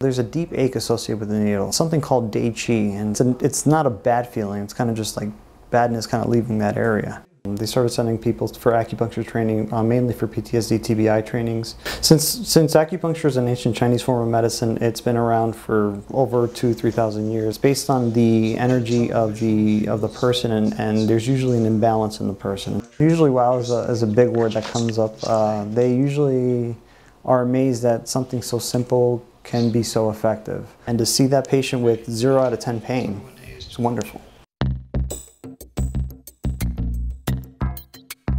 There's a deep ache associated with the needle, something called de qi, and it's, a, it's not a bad feeling, it's kind of just like badness kind of leaving that area. They started sending people for acupuncture training, uh, mainly for PTSD, TBI trainings. Since, since acupuncture is an ancient Chinese form of medicine, it's been around for over two, 3,000 years, based on the energy of the, of the person, and, and there's usually an imbalance in the person. Usually wow is a, is a big word that comes up. Uh, they usually are amazed that something so simple can be so effective. And to see that patient with zero out of 10 pain is wonderful.